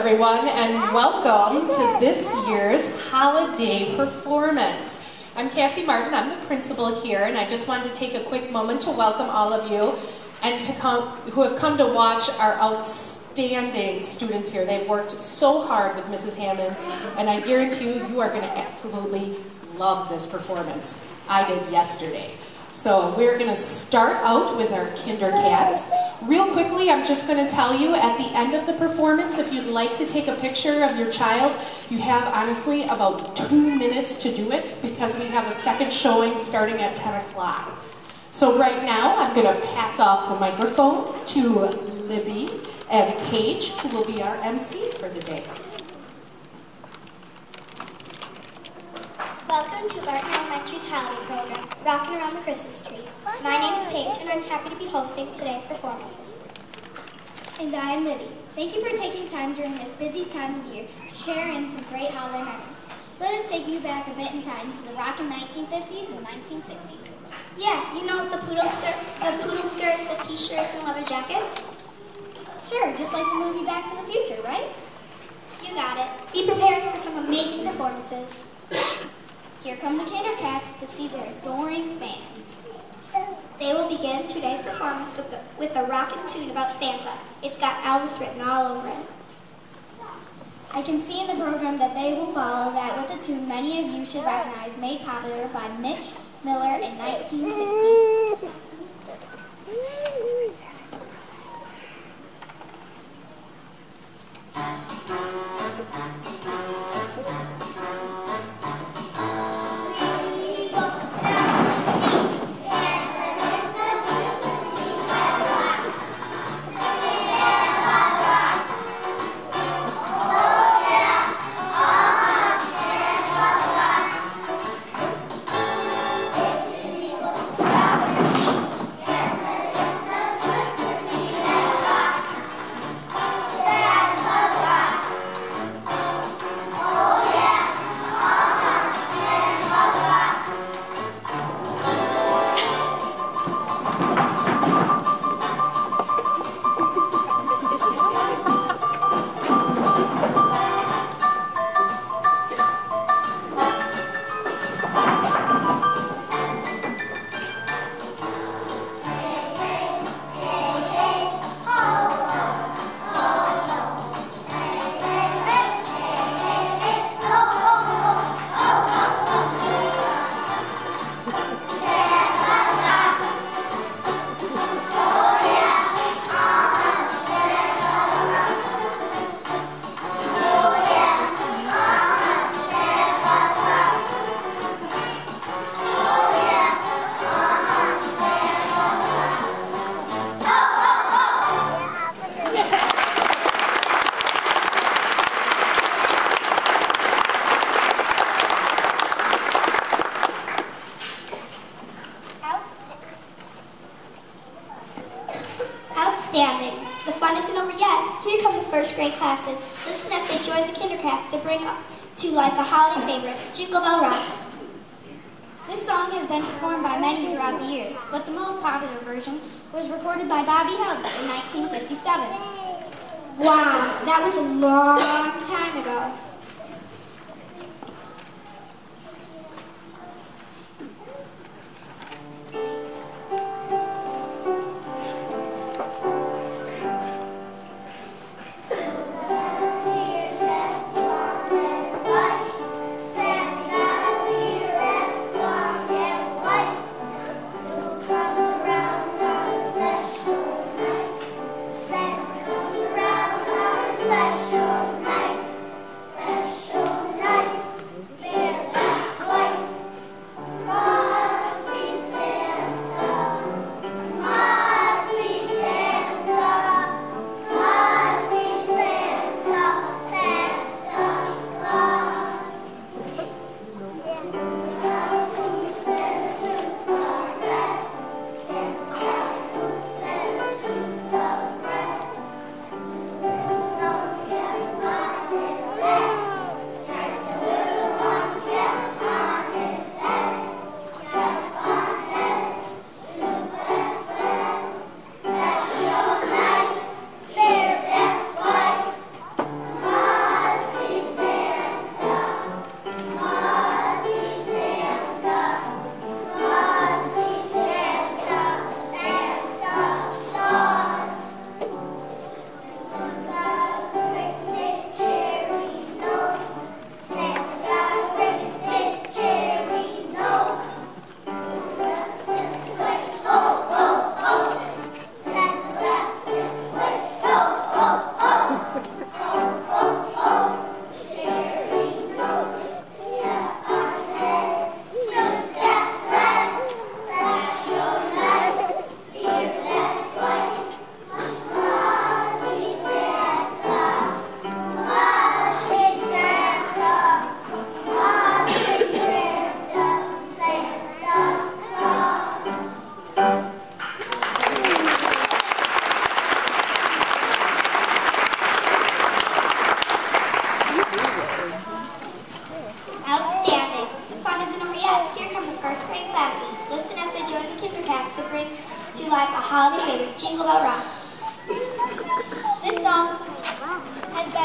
Everyone, and welcome to this year's holiday performance. I'm Cassie Martin, I'm the principal here, and I just wanted to take a quick moment to welcome all of you and to come, who have come to watch our outstanding students here. They've worked so hard with Mrs. Hammond, and I guarantee you, you are going to absolutely love this performance. I did yesterday. So we're going to start out with our Kindercats. Real quickly, I'm just going to tell you at the end of the performance, if you'd like to take a picture of your child, you have honestly about two minutes to do it because we have a second showing starting at 10 o'clock. So right now, I'm going to pass off the microphone to Libby and Paige, who will be our MCs for the day. Welcome to Barton Elementary's holiday program, Rockin' Around the Christmas Tree. My name is Paige, and I'm happy to be hosting today's performance. And I am Libby. Thank you for taking time during this busy time of year to share in some great holiday memories. Let us take you back a bit in time to the rockin' 1950s and 1960s. Yeah, you know the poodle, the poodle skirts, the t-shirts, and leather jackets? Sure, just like the movie Back to the Future, right? You got it. Be prepared for some amazing performances. Here come the Kindercats to see their adoring fans. They will begin today's performance with, the, with a rockin' tune about Santa. It's got Elvis written all over it. I can see in the program that they will follow that with a tune many of you should recognize made popular by Mitch Miller in 1960. Outstanding. The fun isn't over yet. Here come the first grade classes. Listen as they join the Kindercats to bring to life a holiday favorite, Jingle Bell Rock. This song has been performed by many throughout the years, but the most popular version was recorded by Bobby Helms in 1957. Wow, that was a long time ago.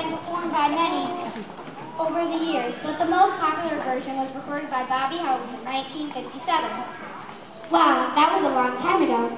Been performed by many over the years, but the most popular version was recorded by Bobby Helms in 1957. Wow, that was a long time ago.